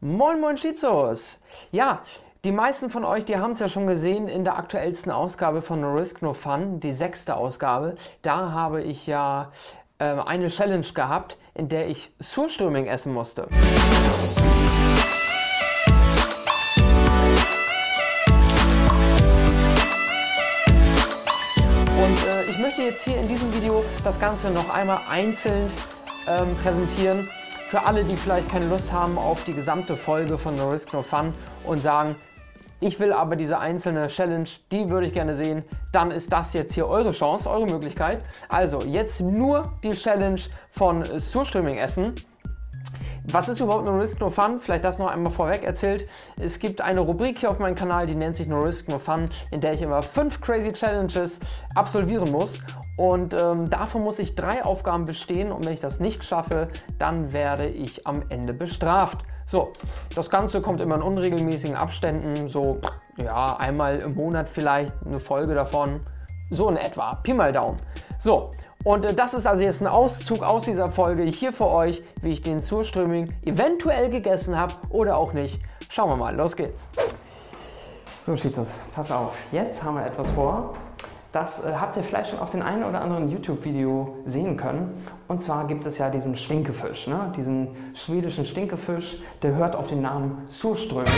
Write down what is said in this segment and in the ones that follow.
Moin Moin Schizos! Ja, die meisten von euch, die haben es ja schon gesehen in der aktuellsten Ausgabe von No Risk No Fun, die sechste Ausgabe. Da habe ich ja äh, eine Challenge gehabt, in der ich Surströmming essen musste. Und äh, ich möchte jetzt hier in diesem Video das Ganze noch einmal einzeln ähm, präsentieren für alle, die vielleicht keine Lust haben auf die gesamte Folge von No Risk No Fun und sagen, ich will aber diese einzelne Challenge, die würde ich gerne sehen, dann ist das jetzt hier eure Chance, eure Möglichkeit. Also jetzt nur die Challenge von Surströmming essen. Was ist überhaupt No Risk No Fun? Vielleicht das noch einmal vorweg erzählt. Es gibt eine Rubrik hier auf meinem Kanal, die nennt sich No Risk No Fun, in der ich immer fünf Crazy Challenges absolvieren muss. Und ähm, davon muss ich drei Aufgaben bestehen und wenn ich das nicht schaffe, dann werde ich am Ende bestraft. So, das Ganze kommt immer in unregelmäßigen Abständen, so ja, einmal im Monat vielleicht eine Folge davon. So in etwa, Pi mal Daumen. So, und äh, das ist also jetzt ein Auszug aus dieser Folge hier für euch, wie ich den Surströmming eventuell gegessen habe oder auch nicht. Schauen wir mal, los geht's. So, Schizus, pass auf. Jetzt haben wir etwas vor. Das äh, habt ihr vielleicht schon auf den einen oder anderen YouTube-Video sehen können. Und zwar gibt es ja diesen Stinkefisch, ne? diesen schwedischen Stinkefisch, der hört auf den Namen Surströmming.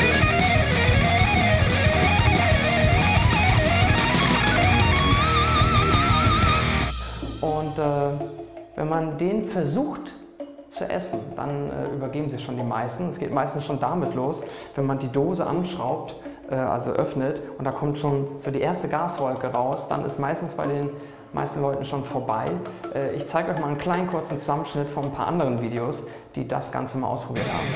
Wenn man den versucht zu essen, dann äh, übergeben sich schon die meisten. Es geht meistens schon damit los, wenn man die Dose anschraubt, äh, also öffnet und da kommt schon so die erste Gaswolke raus, dann ist meistens bei den meisten Leuten schon vorbei. Äh, ich zeige euch mal einen kleinen kurzen Zusammenschnitt von ein paar anderen Videos, die das Ganze mal ausprobiert haben.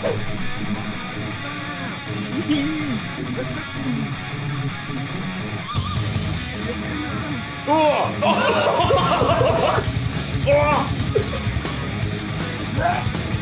Oh! Oh! oh! Oh!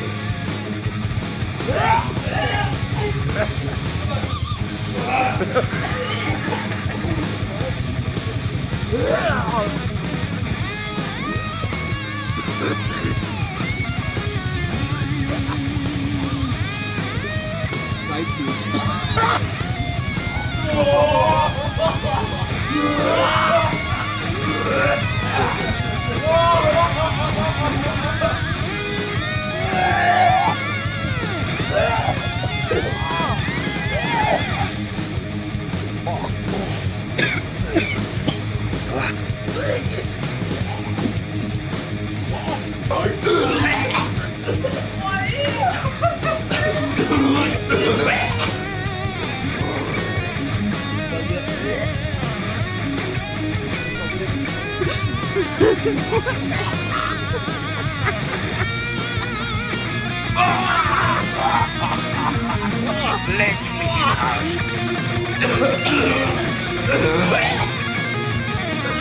Mich im Arsch.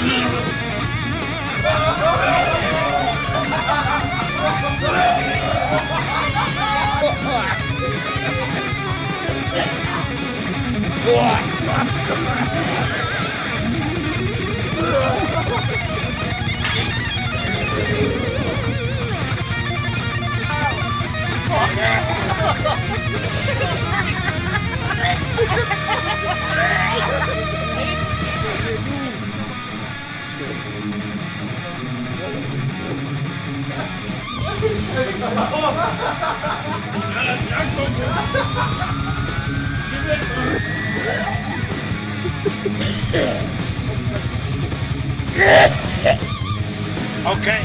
Oh, Okay.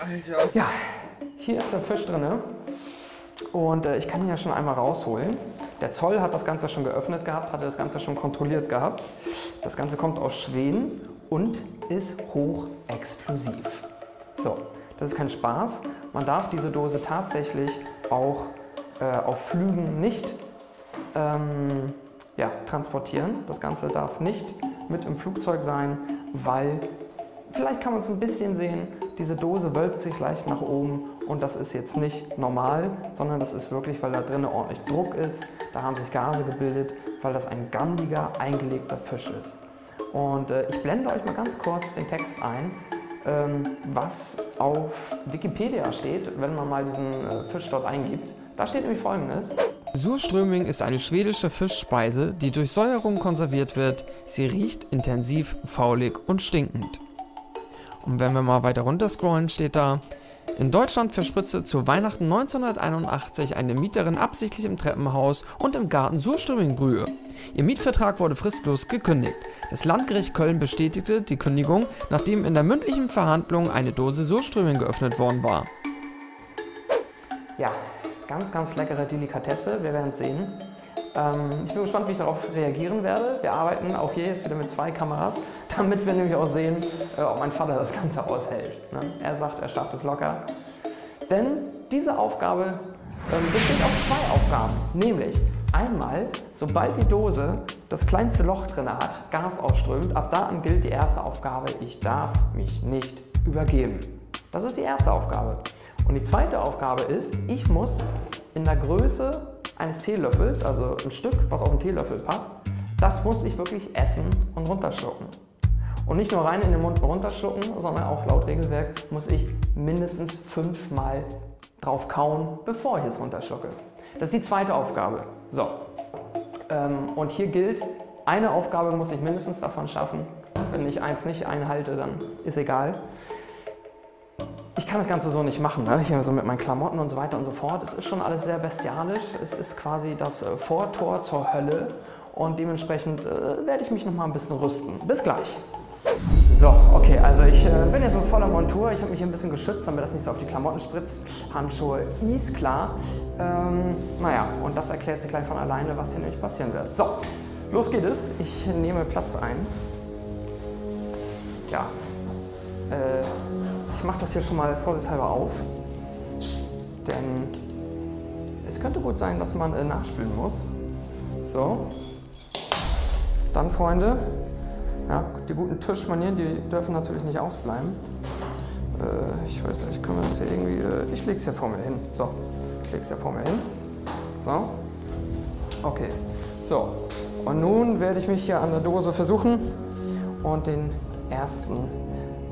Alter. Ja, hier ist der Fisch drin. Und äh, ich kann ihn ja schon einmal rausholen. Der Zoll hat das Ganze schon geöffnet gehabt, hatte das Ganze schon kontrolliert gehabt. Das Ganze kommt aus Schweden und ist hochexplosiv. So, das ist kein Spaß. Man darf diese Dose tatsächlich auch äh, auf Flügen nicht ähm, ja, transportieren. Das Ganze darf nicht mit im Flugzeug sein, weil vielleicht kann man es ein bisschen sehen, diese Dose wölbt sich leicht nach oben und das ist jetzt nicht normal, sondern das ist wirklich, weil da drinnen ordentlich Druck ist. Da haben sich Gase gebildet, weil das ein gandiger, eingelegter Fisch ist. Und äh, ich blende euch mal ganz kurz den Text ein, ähm, was auf Wikipedia steht, wenn man mal diesen äh, Fisch dort eingibt. Da steht nämlich folgendes. Surströmming ist eine schwedische Fischspeise, die durch Säuerung konserviert wird. Sie riecht intensiv, faulig und stinkend. Und wenn wir mal weiter runter scrollen, steht da, in Deutschland verspritzte zu Weihnachten 1981 eine Mieterin absichtlich im Treppenhaus und im Garten Surströmmingbrühe. Ihr Mietvertrag wurde fristlos gekündigt. Das Landgericht Köln bestätigte die Kündigung, nachdem in der mündlichen Verhandlung eine Dose Surströmming geöffnet worden war. Ja, ganz, ganz leckere Delikatesse. Wir werden es sehen. Ähm, ich bin gespannt, wie ich darauf reagieren werde. Wir arbeiten auch hier jetzt wieder mit zwei Kameras, damit wir nämlich auch sehen, äh, ob mein Vater das Ganze aushält. Ne? Er sagt, er schafft es locker. Denn diese Aufgabe ähm, besteht aus zwei Aufgaben. Nämlich einmal, sobald die Dose das kleinste Loch drin hat, Gas ausströmt, ab da an gilt die erste Aufgabe, ich darf mich nicht übergeben. Das ist die erste Aufgabe. Und die zweite Aufgabe ist, ich muss in der Größe eines Teelöffels, also ein Stück, was auf einen Teelöffel passt, das muss ich wirklich essen und runterschlucken. Und nicht nur rein in den Mund runterschlucken, sondern auch laut Regelwerk muss ich mindestens fünfmal drauf kauen, bevor ich es runterschlucke. Das ist die zweite Aufgabe. So. Ähm, und hier gilt, eine Aufgabe muss ich mindestens davon schaffen. Wenn ich eins nicht einhalte, dann ist egal ich kann das Ganze so nicht machen, ne? hier so mit meinen Klamotten und so weiter und so fort. Es ist schon alles sehr bestialisch. Es ist quasi das äh, Vortor zur Hölle und dementsprechend äh, werde ich mich noch mal ein bisschen rüsten. Bis gleich. So, okay, also ich äh, bin jetzt in voller Montur. Ich habe mich hier ein bisschen geschützt, damit das nicht so auf die Klamotten spritzt. Handschuhe ist klar. Ähm, naja, und das erklärt sich gleich von alleine, was hier nämlich passieren wird. So, los geht es. Ich nehme Platz ein. Ja, ich mache das hier schon mal vorsichtshalber auf, denn es könnte gut sein, dass man äh, nachspülen muss. So, dann Freunde, ja, die guten Tischmanieren, die dürfen natürlich nicht ausbleiben. Äh, ich weiß nicht, können wir das hier irgendwie, äh, ich lege es hier vor mir hin. So, ich lege es hier vor mir hin. So, okay, so. Und nun werde ich mich hier an der Dose versuchen und den ersten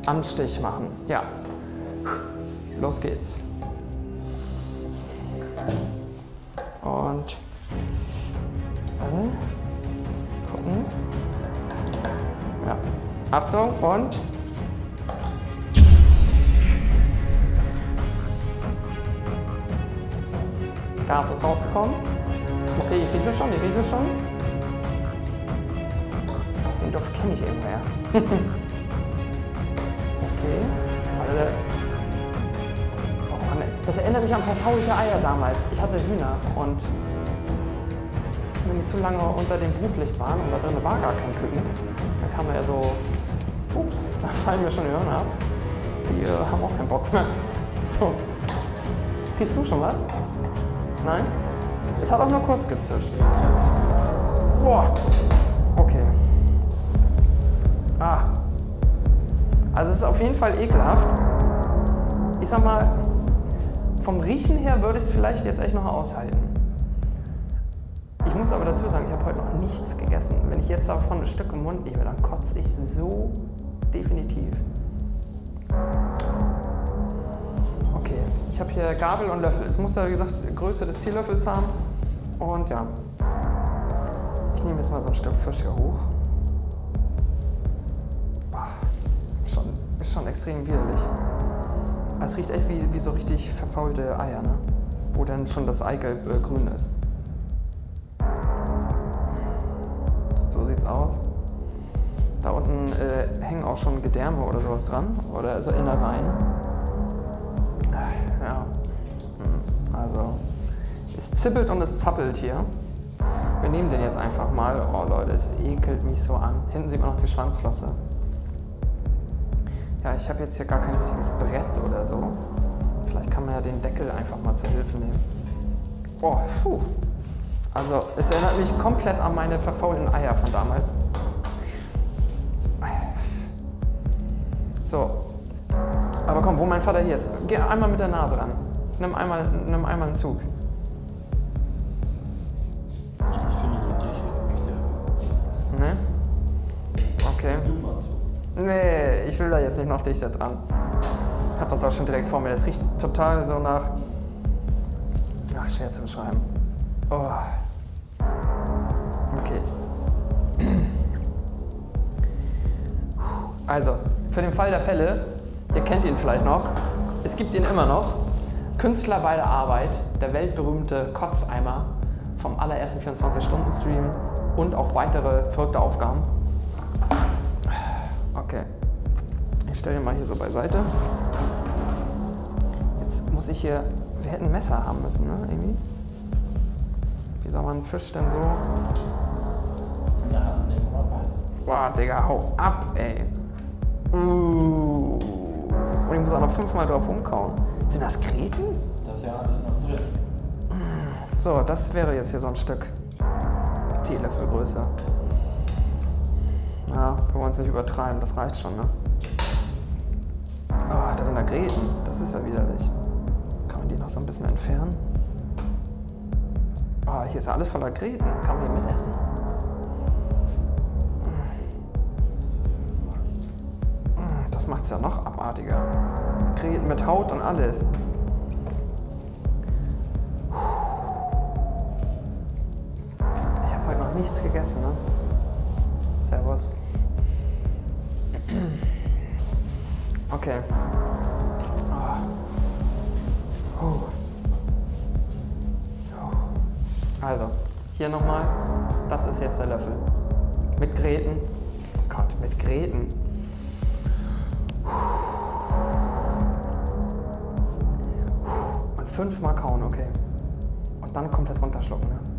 Anstich machen. Ja, Los geht's. Und alle gucken. Ja. Achtung und Gas ist rausgekommen. Okay, ich rieche schon, ich rieche schon. Den Duft kenne ich irgendwoher. okay. Also das erinnert mich an verfaulte Eier damals. Ich hatte Hühner und wenn die zu lange unter dem Brutlicht waren und da drin war gar kein Küken, dann kam er so, ups, da fallen mir schon die Hörner ab. Die äh, haben auch keinen Bock mehr. So. Riechst du schon was? Nein? Es hat auch nur kurz gezischt. Boah. Okay. Ah. Also es ist auf jeden Fall ekelhaft. Ich sag mal, vom Riechen her würde ich es vielleicht jetzt echt noch aushalten. Ich muss aber dazu sagen, ich habe heute noch nichts gegessen. Wenn ich jetzt davon ein Stück im Mund nehme, dann kotze ich so definitiv. Okay, ich habe hier Gabel und Löffel. Es muss ja, wie gesagt, die Größe des Teelöffels haben. Und ja, ich nehme jetzt mal so ein Stück Fisch hier hoch. Boah, schon, ist schon extrem widerlich. Es riecht echt wie, wie so richtig verfaulte Eier, ne? wo dann schon das Eigelb äh, grün ist. So sieht's aus. Da unten äh, hängen auch schon Gedärme oder sowas dran oder so Innereien. Ja, hm. also es zippelt und es zappelt hier. Wir nehmen den jetzt einfach mal. Oh Leute, es ekelt mich so an. Hinten sieht man noch die Schwanzflosse. Ja, ich habe jetzt hier gar kein richtiges Brett oder so. Vielleicht kann man ja den Deckel einfach mal zur Hilfe nehmen. Oh, puh. Also, es erinnert mich komplett an meine verfaulten Eier von damals. So. Aber komm, wo mein Vater hier ist, geh einmal mit der Nase ran. Nimm einmal, nimm einmal einen Zug. Ich finde so dich, Ne? Okay. Nee, ich will da jetzt nicht noch dichter dran. Ich hab das auch schon direkt vor mir. Das riecht total so nach. Ach, schwer zu beschreiben. Oh. Okay. Also, für den Fall der Fälle, ihr kennt ihn vielleicht noch, es gibt ihn immer noch. Künstler bei der Arbeit, der weltberühmte Kotzeimer vom allerersten 24-Stunden-Stream und auch weitere verrückte Aufgaben. Okay. Ich stelle ihn mal hier so beiseite. Jetzt muss ich hier. Wir hätten ein Messer haben müssen, ne? Irgendwie. Wie soll man einen Fisch denn so. Boah, Digga, hau ab, ey. Uh. Und ich muss auch noch fünfmal drauf umkauen. Sind das Kreten? Das ist ja alles noch drin. So, das wäre jetzt hier so ein Stück Teelöffelgröße. Ja, wir wollen es nicht übertreiben, das reicht schon, ne? Oh, da sind da Gräten, das ist ja widerlich. Kann man die noch so ein bisschen entfernen? Oh, hier ist ja alles voller Gräten, kann man die mitessen? Mm, Das macht es ja noch abartiger. Gräten mit Haut und alles. Ich habe heute noch nichts gegessen, ne? Servus. Okay. Ah. Also, hier nochmal. Das ist jetzt der Löffel. Mit Gräten. Oh Gott, mit Gräten. Und fünfmal kauen, okay. Und dann komplett runterschlucken, ne?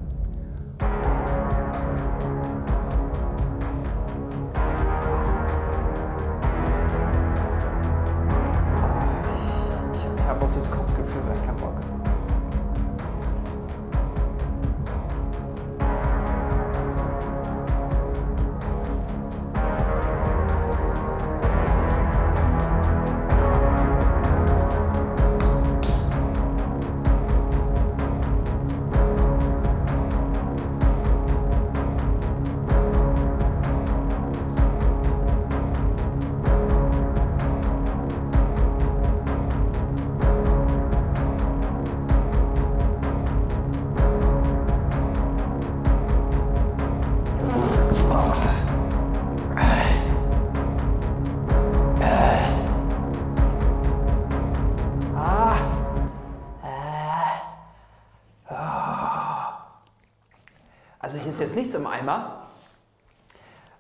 Nichts im Eimer,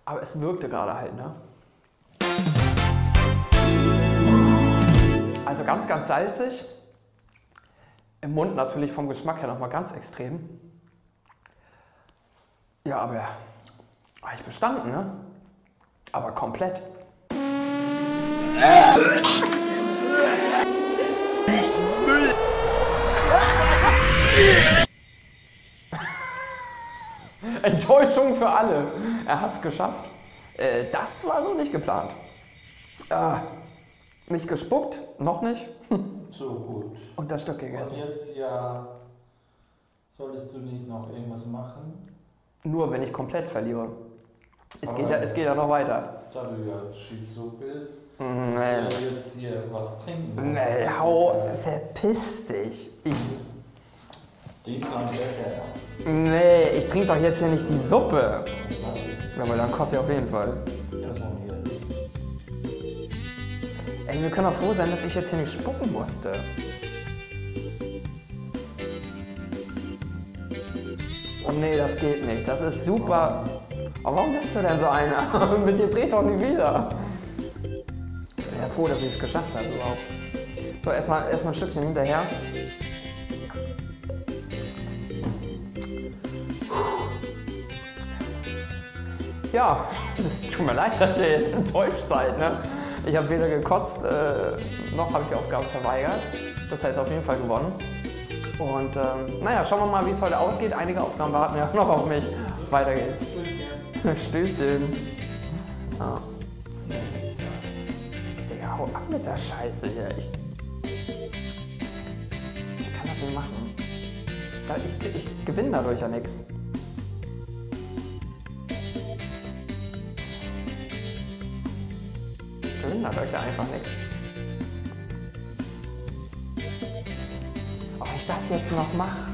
aber es wirkte gerade halt, ne? Also ganz, ganz salzig. Im Mund natürlich vom Geschmack her nochmal ganz extrem. Ja, aber eigentlich bestanden, ne? Aber komplett. Enttäuschung für alle. Er hat's geschafft. Äh, das war so nicht geplant. Ah, nicht gespuckt, noch nicht. So gut. Und das Stück Und gegessen. jetzt ja. Solltest du nicht noch irgendwas machen? Nur wenn ich komplett verliere. Es Aber- geht, ja, es geht ja noch weiter. Da du ja Shih-Tzu bist, Nee, ja jetzt hier was trinken. nee hau, verpiss dich. Ich, Den kleinen Becher. nee, ich trinke doch jetzt hier nicht die Suppe. Ja, weil dann kotze ich auf jeden Fall. Ey, wir können auch froh sein, dass ich jetzt hier nicht spucken musste. Oh nee, das geht nicht. Das ist super. Aber warum bist du denn so einer? Mit dir dreht doch nie wieder. Ich bin ja froh, dass ich es geschafft habe überhaupt. So, erstmal erst ein Stückchen hinterher. Ja, es tut mir leid, dass ihr jetzt enttäuscht seid. Ne? Ich habe weder gekotzt, äh, noch habe ich die Aufgabe verweigert. Das heißt auf jeden Fall gewonnen. Und ähm, naja, schauen wir mal, wie es heute ausgeht. Einige Aufgaben warten ja noch auf mich. Weiter geht's. Stößchen. Ja. Digga, hau ab mit der Scheiße hier. Ich, ich kann das nicht machen. Da, ich, ich gewinne dadurch ja nichts. Ändert euch ja einfach nichts. Ob ich das jetzt noch mache?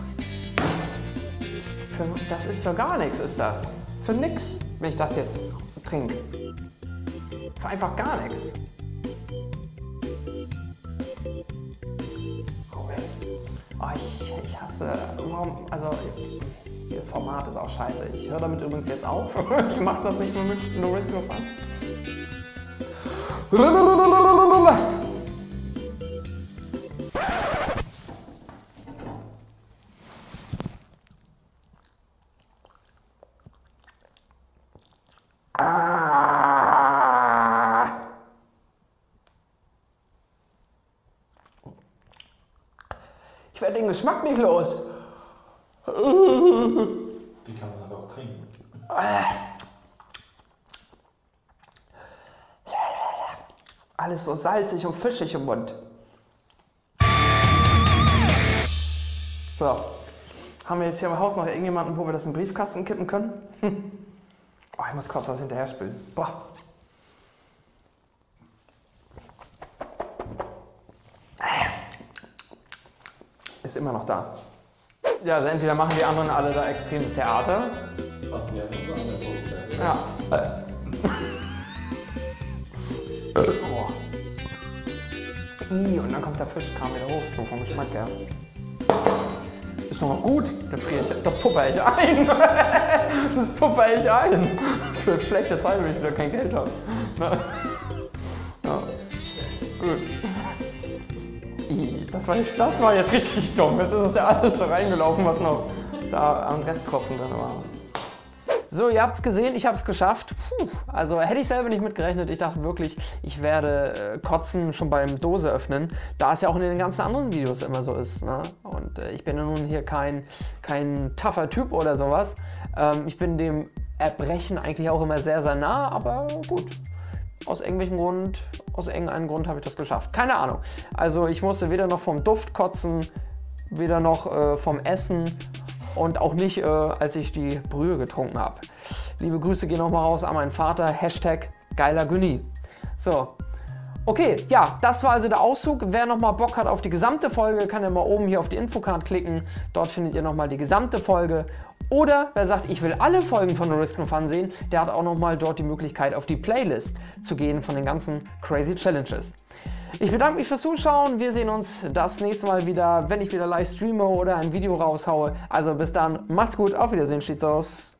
Das ist für gar nichts, ist das. Für nix, wenn ich das jetzt trinke. Für einfach gar nichts. Oh, ich, ich hasse. Also, das Format ist auch scheiße. Ich höre damit übrigens jetzt auf. ich mache das nicht mehr mit No Risk No Fun. Ich werde den Geschmack nicht los. Die kann man aber auch trinken. Alles so salzig und fischig im Mund. So. Haben wir jetzt hier im Haus noch irgendjemanden, wo wir das in den Briefkasten kippen können? Hm. Oh, ich muss kurz was hinterher spielen. Boah. Ist immer noch da. Ja, also entweder machen die anderen alle da extremes Theater. Was wir uns anders vorgestellt. Ja. I, und dann kommt der Fischkram wieder hoch, so vom Geschmack her. Ist doch noch gut, das, friere ich, das tupper ich ein. das tupper ich ein. Für schlechte Zeit, wenn ich wieder kein Geld habe. Ne? Ja. Gut. Das, war jetzt, das war jetzt richtig dumm. Jetzt ist das ja alles da reingelaufen, was noch da am Resttropfen drin war. So, ihr habt es gesehen, ich habe es geschafft. Puh, also hätte ich selber nicht mitgerechnet. Ich dachte wirklich, ich werde äh, kotzen schon beim Dose öffnen, da es ja auch in den ganzen anderen Videos immer so ist. Ne? Und äh, ich bin ja nun hier kein, kein tougher Typ oder sowas. Ähm, ich bin dem Erbrechen eigentlich auch immer sehr, sehr nah, aber gut. Aus irgendwelchem Grund, aus irgendeinem Grund habe ich das geschafft. Keine Ahnung. Also ich musste weder noch vom Duft kotzen, weder noch äh, vom Essen und auch nicht, äh, als ich die Brühe getrunken habe. Liebe Grüße gehen nochmal raus an meinen Vater. Hashtag geiler Günni. So. Okay, ja, das war also der Auszug. Wer nochmal Bock hat auf die gesamte Folge, kann ja mal oben hier auf die Infocard klicken. Dort findet ihr nochmal die gesamte Folge. Oder wer sagt, ich will alle Folgen von No Risk No Fun sehen, der hat auch nochmal dort die Möglichkeit, auf die Playlist zu gehen von den ganzen Crazy Challenges. Ich bedanke mich fürs Zuschauen. Wir sehen uns das nächste Mal wieder, wenn ich wieder live streame oder ein Video raushaue. Also bis dann, macht's gut, auf Wiedersehen, aus.